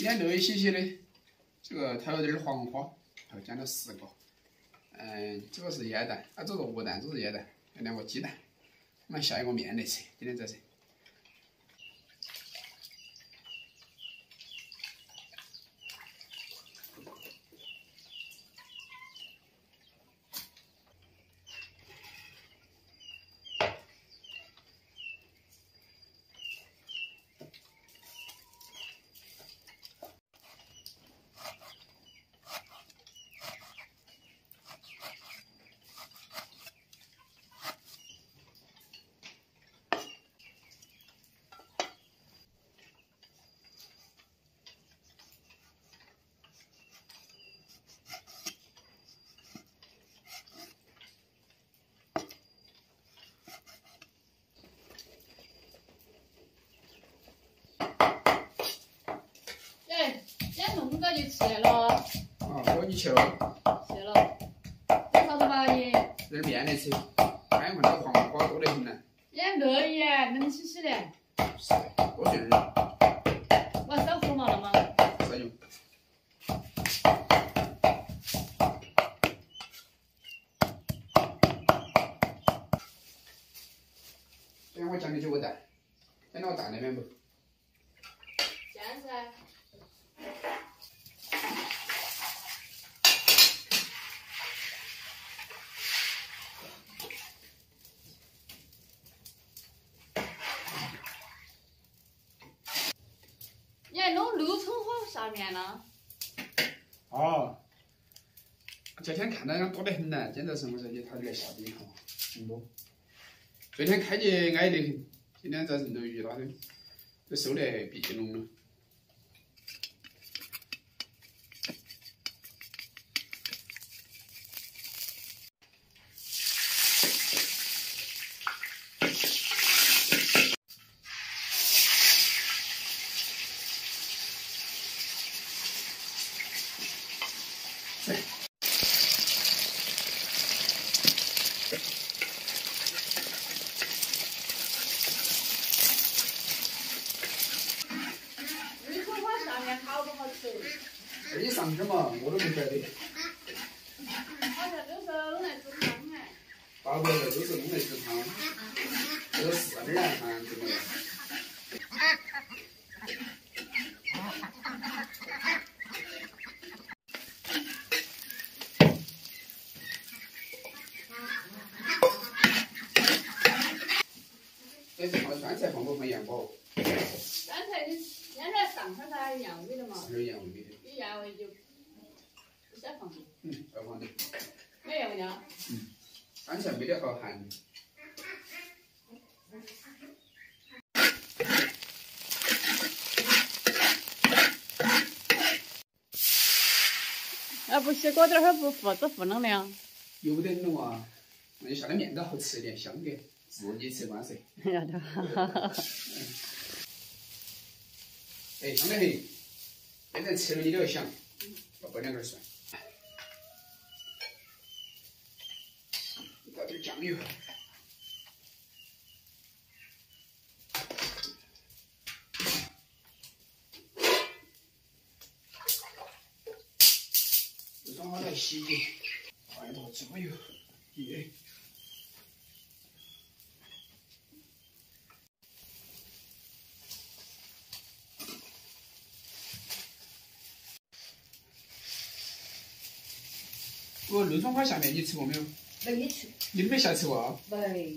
今天热些些的，这个挑了点儿黄花，然后加了十个。嗯，这个是鸭蛋，啊，这个鹅蛋，这是鸭蛋，有两个鸡蛋。我们下一个面来吃，今天在吃。就吃了。啊，我你去了。去了。吃啥子面来吃。黄瓜多得很呢。也兮兮的。是，多劲儿。我烧火嘛了吗？烧油。今天我讲的几个蛋，在那个蛋那边不？现在。哦，昨天看到人多得很呢，现在什么时候去他就来下冰哈，很多。昨天开节矮得很，今天早晨都遇到的，都收得闭拢了。二一上去嘛，我都明白的。好像都是弄来煮汤哎。大部分都是弄来煮汤，这个四点来看怎么样？这放酸菜放不放盐不？酸菜你腌在上头噻，原味的嘛。是盐味的。有盐味就不想放。嗯，要放的。没盐味的。嗯，酸菜没得好咸。要不洗锅点儿不糊，只糊弄的。有点弄啊，那就下点面都好吃一点，香点。自己吃惯噻。要得。哎，香得很，现在吃了你都要想，要搁两根蒜，倒点酱油，装好来洗的，外头酱油，耶。哦，六川花下面你吃过没有？没吃。你没下吃过？没。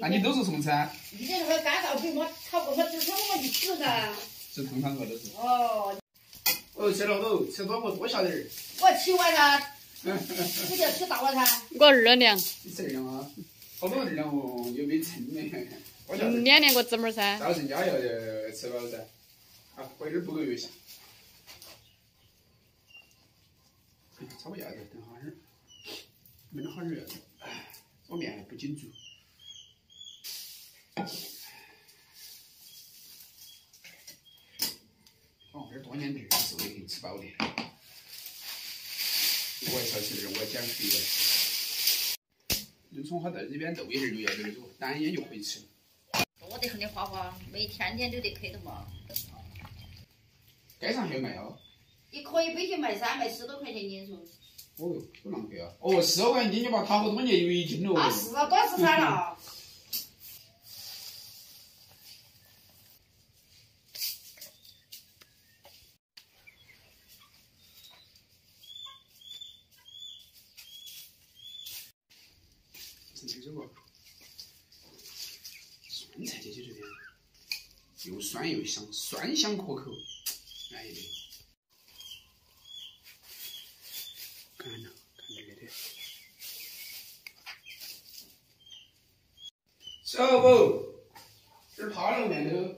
那你都是什么吃啊？以前那个干燥皮，我炒过，我只炒我就吃噻。吃汤汤过都是。哦。哦，吃了都，吃多我多下点儿。我吃完了。你就吃大碗噻。我二两。你吃二两啊？好多二两哦，又没称的。两两个姊妹噻。到人家要吃饱噻。啊，回点儿不够油下。炒个鸭子，等哈儿，焖了哈儿鸭子，这面还不紧煮，放这儿多点点儿，瘦得很，吃饱的。我还少吃点儿，我减肥了。刘葱好在这边豆一下就要点肉，单眼就会吃。多得很的花花，每天天都得开的嘛。街上还有卖哦。一颗一杯就卖三卖十多块钱，你说？哦哟，好浪费啊！哦，十二块钱斤就把它好多年有一斤了。啊，是啊，多吃惨了。这这个酸菜姐姐这边又酸又香，酸香可口，安逸的。看着，看这个。小宝，这儿趴了面头。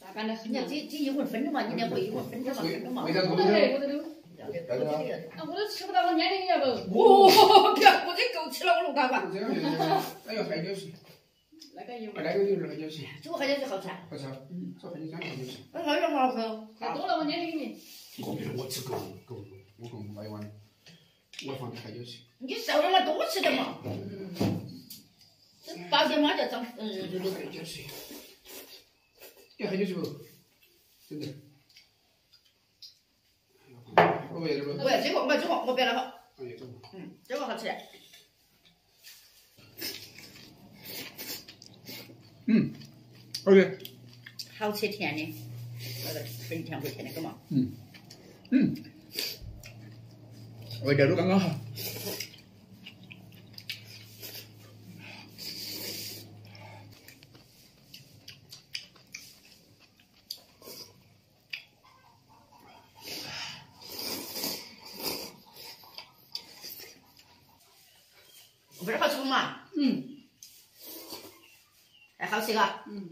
咋办呢？你要这这一会儿分着嘛，你两个一会儿分着嘛，分着嘛。我都来，我都都。要得啊。啊，我都吃不到，我撵你要不？哦，不要，我这够吃了，我弄大碗。这样就是，哎呦，海椒水，那个有。那个就是海椒水，这个海椒就好吃啊。好吃啊。嗯，说海椒香海好好吃。太多了，我撵你给你。我我吃够了，够了，我够买一碗，我放点海椒水。你多吃点嘛。这八点嘛就长，嗯，要海椒水不？真的。我不要点不？不要这个，我这个我不要那个。哎呀，这个。嗯，这个好吃。嗯，OK。好吃甜的，那个很甜不甜的，干嘛？嗯，嗯，味道都刚刚好。不是好吃不嘛？嗯。还好吃嘎。嗯。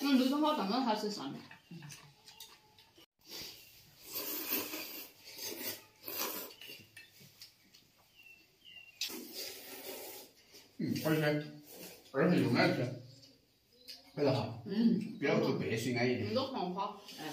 嗯，绿豆花刚刚好吃上面。嗯，而且而且又安全，味道好。嗯。不要做白水安逸的。绿豆黄花。哎。